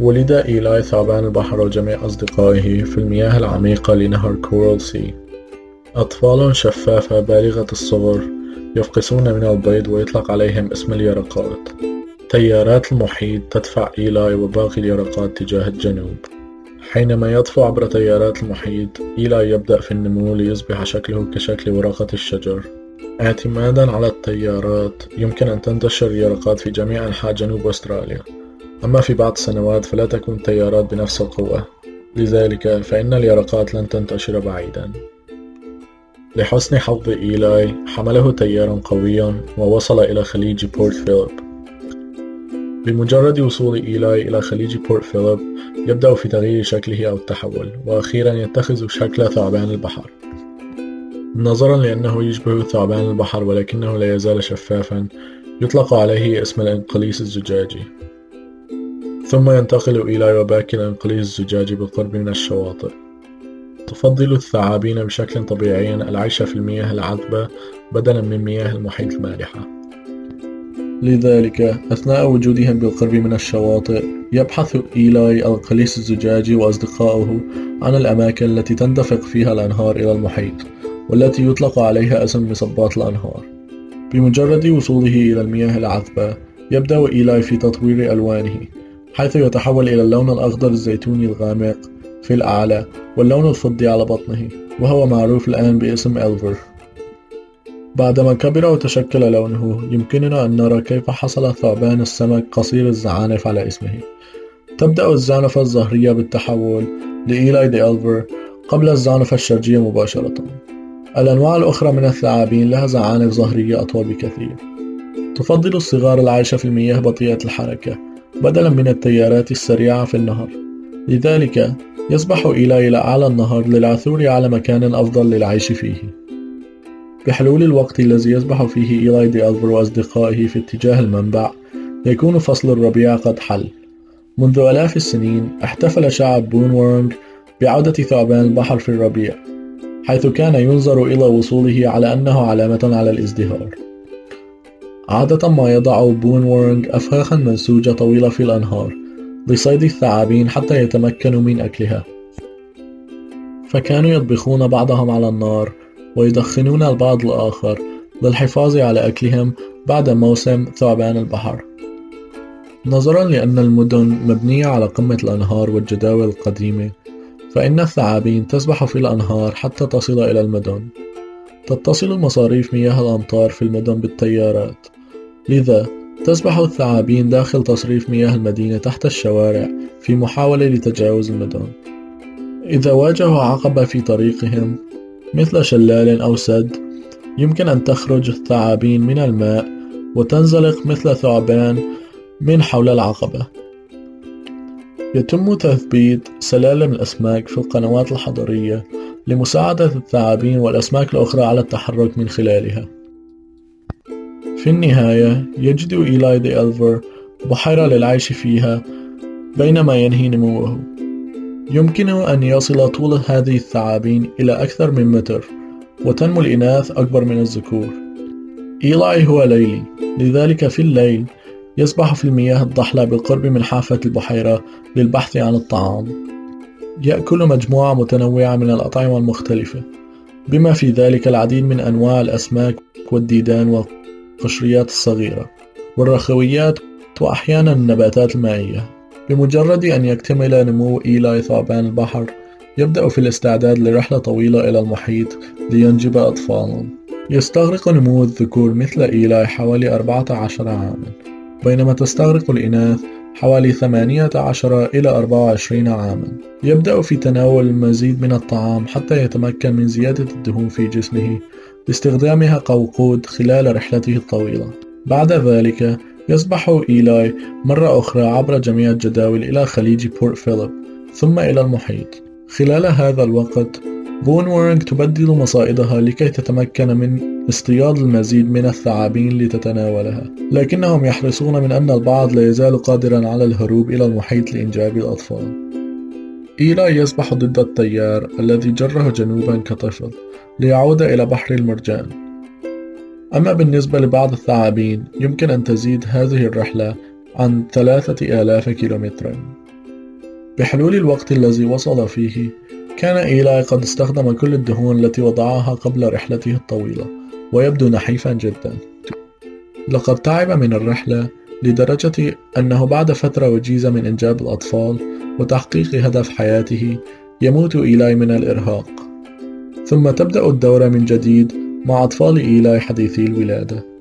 ولد إيلاي ثعبان البحر وجميع أصدقائه في المياه العميقة لنهر كورال سي. أطفال شفافة بالغة الصغر يفقسون من البيض ويطلق عليهم اسم اليرقات. تيارات المحيط تدفع إيلاي وباقي اليرقات تجاه الجنوب. حينما يطفو عبر تيارات المحيط إيلاي يبدأ في النمو ليصبح شكله كشكل ورقة الشجر. اعتمادا على التيارات يمكن أن تنتشر اليرقات في جميع أنحاء جنوب أستراليا. أما في بعض السنوات فلا تكون التيارات بنفس القوة لذلك فإن اليرقات لن تنتشر بعيدا. لحسن حظ إيلاي حمله تيار قوي ووصل إلى خليج بورت فيليب. بمجرد وصول إيلاي إلى خليج بورت فيليب يبدأ في تغيير شكله أو التحول وأخيرا يتخذ شكل ثعبان البحر. نظرا لأنه يشبه ثعبان البحر ولكنه لا يزال شفافا يطلق عليه اسم الإنقليس الزجاجي. ثم ينتقل إلى وباكي الإنقليس الزجاجي بالقرب من الشواطئ. تفضل الثعابين بشكل طبيعي العيش في المياه العذبة بدلا من مياه المحيط المالحة. لذلك أثناء وجودهم بالقرب من الشواطئ يبحث إيلاي القليس الزجاجي وأصدقاؤه عن الأماكن التي تندفق فيها الأنهار إلى المحيط والتي يطلق عليها اسم مصبات الأنهار. بمجرد وصوله إلى المياه العذبة يبدأ إيلاي في تطوير ألوانه. حيث يتحول إلى اللون الأخضر الزيتوني الغامق في الأعلى واللون الفضي على بطنه وهو معروف الآن باسم ألفر. بعدما كبر وتشكل لونه يمكننا أن نرى كيف حصل ثعبان السمك قصير الزعانف على اسمه. تبدأ الزعنفة الظهرية بالتحول لإيلاي دي ألفر قبل الزعنفة الشرجية مباشرة. الأنواع الأخرى من الثعابين لها زعانف ظهرية أطول بكثير. تفضل الصغار العيش في المياه بطيئة الحركة. بدلا من التيارات السريعة في النهر. لذلك يسبح إلى أعلى النهر للعثور على مكان أفضل للعيش فيه. بحلول الوقت الذي يسبح فيه إيلاي دي ألفر وأصدقائه في اتجاه المنبع يكون فصل الربيع قد حل. منذ آلاف السنين احتفل شعب بونورنج بعودة ثعبان البحر في الربيع حيث كان ينظر إلى وصوله على أنه علامة على الازدهار. عادة ما يضع بونورنج أفخاخا منسوجة طويلة في الأنهار لصيد الثعابين حتى يتمكنوا من أكلها. فكانوا يطبخون بعضهم على النار ويدخنون البعض الآخر للحفاظ على أكلهم بعد موسم ثعبان البحر. نظرا لأن المدن مبنية على قمة الأنهار والجداول القديمة فإن الثعابين تسبح في الأنهار حتى تصل إلى المدن. تتصل مصاريف مياه الأمطار في المدن بالتيارات. لذا تسبح الثعابين داخل تصريف مياه المدينة تحت الشوارع في محاولة لتجاوز المدن. إذا واجهوا عقبة في طريقهم مثل شلال أو سد يمكن أن تخرج الثعابين من الماء وتنزلق مثل ثعبان من حول العقبة. يتم تثبيت سلالم الأسماك في القنوات الحضرية لمساعدة الثعابين والأسماك الأخرى على التحرك من خلالها. في النهاية يجد إيلاي دي ألفر بحيرة للعيش فيها بينما ينهي نموه. يمكنه أن يصل طول هذه الثعابين إلى أكثر من متر وتنمو الإناث أكبر من الذكور. إيلاي هو ليلي لذلك في الليل يسبح في المياه الضحلة بالقرب من حافة البحيرة للبحث عن الطعام. يأكل مجموعة متنوعة من الأطعمة المختلفة بما في ذلك العديد من أنواع الأسماك والديدان والقشريات الصغيرة والرخويات وأحيانا النباتات المائية. بمجرد أن يكتمل نمو إيلاي ثعبان البحر يبدأ في الاستعداد لرحلة طويلة إلى المحيط لينجب أطفالا يستغرق نمو الذكور مثل إيلاي حوالي 14 عاما بينما تستغرق الإناث حوالي 18 إلى 24 عاما. يبدأ في تناول المزيد من الطعام حتى يتمكن من زيادة الدهون في جسمه باستخدامها كوقود خلال رحلته الطويلة. بعد ذلك يسبح إيلاي مرة أخرى عبر جميع الجداول إلى خليج بورت فيليب ثم إلى المحيط. خلال هذا الوقت بونورنج تبدل مصائدها لكي تتمكن من اصطياد المزيد من الثعابين لتتناولها لكنهم يحرصون من أن البعض لا يزال قادرا على الهروب إلى المحيط لإنجاب الأطفال. إيلاي يسبح ضد التيار الذي جره جنوبا كطفل. ليعود إلى بحر المرجان. أما بالنسبة لبعض الثعابين يمكن أن تزيد هذه الرحلة عن ثلاثة آلاف كيلومتر. بحلول الوقت الذي وصل فيه كان إيلاي قد استخدم كل الدهون التي وضعها قبل رحلته الطويلة ويبدو نحيفا جدا. لقد تعب من الرحلة لدرجة أنه بعد فترة وجيزة من إنجاب الأطفال وتحقيق هدف حياته يموت إيلاي من الإرهاق. ثم تبدأ الدورة من جديد مع أطفال إيلاي حديثي الولادة.